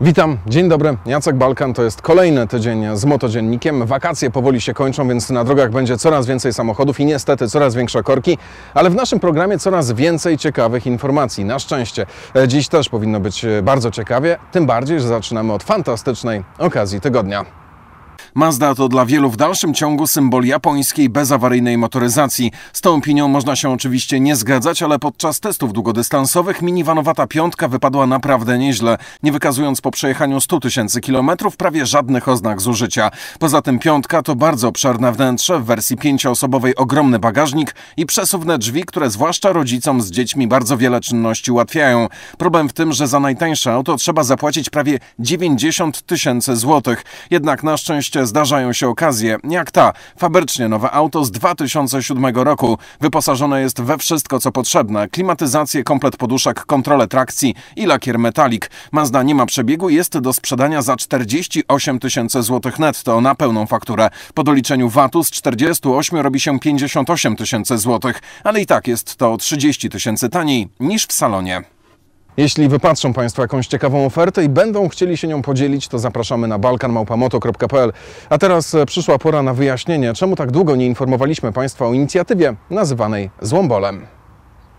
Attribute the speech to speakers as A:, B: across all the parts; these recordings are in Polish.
A: Witam, dzień dobry, Jacek Balkan, to jest kolejny tydzień z Motodziennikiem. Wakacje powoli się kończą, więc na drogach będzie coraz więcej samochodów i niestety coraz większe korki, ale w naszym programie coraz więcej ciekawych informacji. Na szczęście e, dziś też powinno być e, bardzo ciekawie, tym bardziej, że zaczynamy od fantastycznej okazji tygodnia.
B: Mazda to dla wielu w dalszym ciągu symbol japońskiej bezawaryjnej motoryzacji. Z tą opinią można się oczywiście nie zgadzać, ale podczas testów długodystansowych minivanowata piątka wypadła naprawdę nieźle, nie wykazując po przejechaniu 100 tysięcy kilometrów prawie żadnych oznak zużycia. Poza tym piątka to bardzo obszerne wnętrze, w wersji pięcioosobowej ogromny bagażnik i przesuwne drzwi, które zwłaszcza rodzicom z dziećmi bardzo wiele czynności ułatwiają. Problem w tym, że za najtańsze auto trzeba zapłacić prawie 90 tysięcy złotych. Jednak na szczęście zdarzają się okazje, jak ta, fabrycznie nowe auto z 2007 roku. Wyposażone jest we wszystko, co potrzebne. Klimatyzację, komplet poduszek, kontrolę trakcji i lakier metalik. Mazda nie ma przebiegu jest do sprzedania za 48 tysięcy złotych netto na pełną fakturę. Po doliczeniu VAT-u z 48 robi się 58 tysięcy złotych, ale i tak jest to 30 tysięcy taniej niż w salonie.
A: Jeśli wypatrzą Państwo jakąś ciekawą ofertę i będą chcieli się nią podzielić, to zapraszamy na balkanmałpamoto.pl. A teraz e, przyszła pora na wyjaśnienie, czemu tak długo nie informowaliśmy Państwa o inicjatywie nazywanej Złombolem.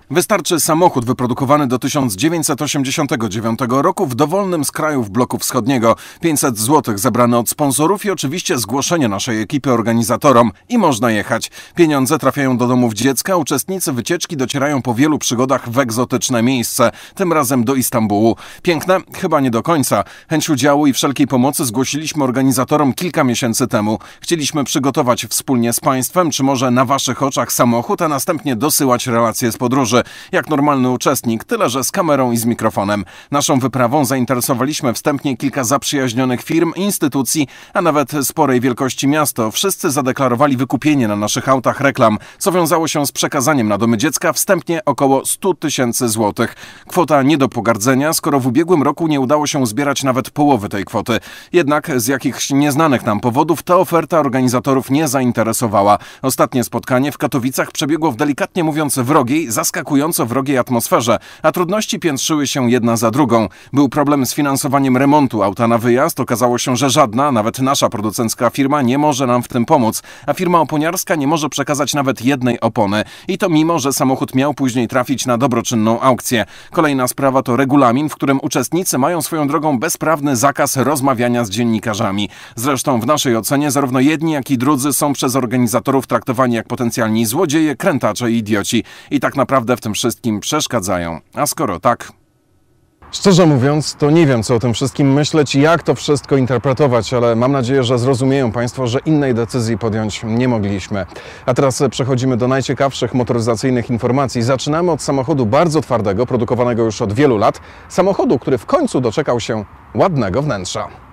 B: Wystarczy samochód wyprodukowany do 1989 roku w dowolnym z krajów bloku wschodniego. 500 zł zebrane od sponsorów i oczywiście zgłoszenie naszej ekipy organizatorom i można jechać. Pieniądze trafiają do domów dziecka, uczestnicy wycieczki docierają po wielu przygodach w egzotyczne miejsce, tym razem do Istambułu. Piękne? Chyba nie do końca. Chęć udziału i wszelkiej pomocy zgłosiliśmy organizatorom kilka miesięcy temu. Chcieliśmy przygotować wspólnie z Państwem, czy może na Waszych oczach samochód, a następnie dosyłać relacje z podróży jak normalny uczestnik, tyle że z kamerą i z mikrofonem. Naszą wyprawą zainteresowaliśmy wstępnie kilka zaprzyjaźnionych firm, instytucji, a nawet sporej wielkości miasto. Wszyscy zadeklarowali wykupienie na naszych autach reklam, co wiązało się z przekazaniem na domy dziecka wstępnie około 100 tysięcy złotych. Kwota nie do pogardzenia, skoro w ubiegłym roku nie udało się zbierać nawet połowy tej kwoty. Jednak z jakichś nieznanych nam powodów ta oferta organizatorów nie zainteresowała. Ostatnie spotkanie w Katowicach przebiegło w delikatnie mówiąc wrogiej, zaskakującej zaskakująco wrogiej atmosferze, a trudności piętrzyły się jedna za drugą. Był problem z finansowaniem remontu auta na wyjazd. Okazało się, że żadna, nawet nasza producencka firma nie może nam w tym pomóc, a firma oponiarska nie może przekazać nawet jednej opony. I to mimo, że samochód miał później trafić na dobroczynną aukcję. Kolejna sprawa to regulamin, w którym uczestnicy mają swoją drogą bezprawny zakaz rozmawiania z dziennikarzami. Zresztą w naszej ocenie zarówno jedni, jak i drudzy są przez organizatorów traktowani jak potencjalni złodzieje, krętacze i idioci. I tak naprawdę w tym wszystkim przeszkadzają. A skoro tak,
A: Szczerze mówiąc, to nie wiem, co o tym wszystkim myśleć i jak to wszystko interpretować, ale mam nadzieję, że zrozumieją Państwo, że innej decyzji podjąć nie mogliśmy. A teraz przechodzimy do najciekawszych motoryzacyjnych informacji. Zaczynamy od samochodu bardzo twardego, produkowanego już od wielu lat. Samochodu, który w końcu doczekał się ładnego wnętrza.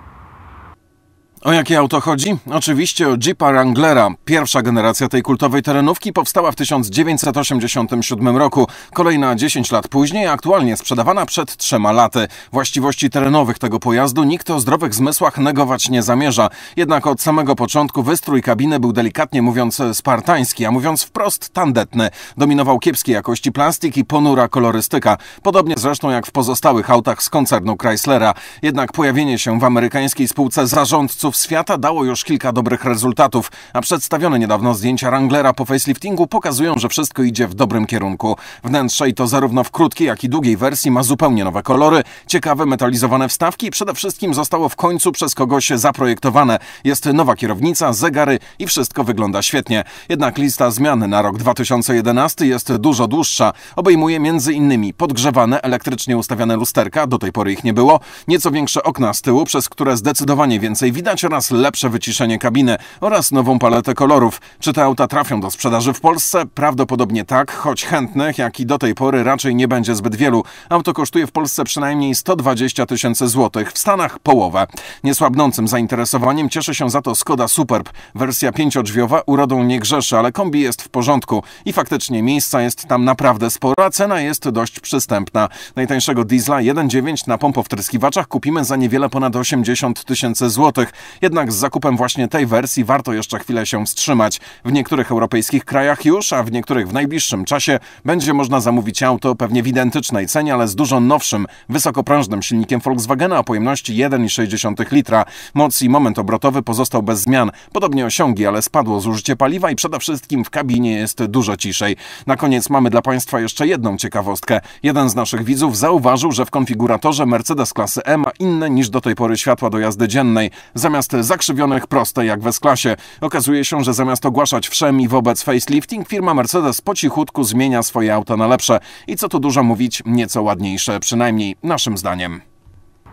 B: O jakie auto chodzi? Oczywiście o Jeepa Wranglera. Pierwsza generacja tej kultowej terenówki powstała w 1987 roku. Kolejna 10 lat później, aktualnie sprzedawana przed trzema laty. Właściwości terenowych tego pojazdu nikt o zdrowych zmysłach negować nie zamierza. Jednak od samego początku wystrój kabiny był delikatnie mówiąc spartański, a mówiąc wprost tandetny. Dominował kiepskiej jakości plastik i ponura kolorystyka. Podobnie zresztą jak w pozostałych autach z koncernu Chryslera. Jednak pojawienie się w amerykańskiej spółce zarządców świata dało już kilka dobrych rezultatów, a przedstawione niedawno zdjęcia Wranglera po faceliftingu pokazują, że wszystko idzie w dobrym kierunku. Wnętrze i to zarówno w krótkiej, jak i długiej wersji ma zupełnie nowe kolory, ciekawe metalizowane wstawki i przede wszystkim zostało w końcu przez kogoś zaprojektowane. Jest nowa kierownica, zegary i wszystko wygląda świetnie. Jednak lista zmian na rok 2011 jest dużo dłuższa. Obejmuje m.in. podgrzewane, elektrycznie ustawiane lusterka, do tej pory ich nie było, nieco większe okna z tyłu, przez które zdecydowanie więcej widać oraz lepsze wyciszenie kabiny oraz nową paletę kolorów. Czy te auta trafią do sprzedaży w Polsce? Prawdopodobnie tak, choć chętnych, jak i do tej pory raczej nie będzie zbyt wielu. Auto kosztuje w Polsce przynajmniej 120 tysięcy złotych, w Stanach połowę. Niesłabnącym zainteresowaniem cieszy się za to Skoda Superb. Wersja pięciodrzwiowa urodą nie grzeszy, ale kombi jest w porządku i faktycznie miejsca jest tam naprawdę sporo, a cena jest dość przystępna. Najtańszego diesla 1.9 na pompowtryskiwaczach kupimy za niewiele ponad 80 tysięcy złotych. Jednak z zakupem właśnie tej wersji warto jeszcze chwilę się wstrzymać. W niektórych europejskich krajach już, a w niektórych w najbliższym czasie będzie można zamówić auto pewnie w identycznej cenie, ale z dużo nowszym, wysokoprężnym silnikiem Volkswagena o pojemności 1,6 litra. Moc i moment obrotowy pozostał bez zmian. Podobnie osiągi, ale spadło zużycie paliwa i przede wszystkim w kabinie jest dużo ciszej. Na koniec mamy dla Państwa jeszcze jedną ciekawostkę. Jeden z naszych widzów zauważył, że w konfiguratorze Mercedes klasy E ma inne niż do tej pory światła do jazdy dziennej. Zamiast zakrzywionych proste jak w S-klasie. Okazuje się, że zamiast ogłaszać wszem i wobec facelifting, firma Mercedes po cichutku zmienia swoje auto na lepsze. I co tu dużo mówić, nieco ładniejsze, przynajmniej naszym zdaniem.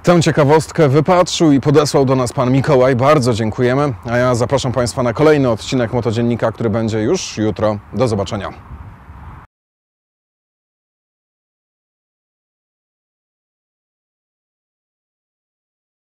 A: Tę ciekawostkę wypatrzył i podesłał do nas pan Mikołaj. Bardzo dziękujemy. A ja zapraszam Państwa na kolejny odcinek Motodziennika, który będzie już jutro. Do zobaczenia.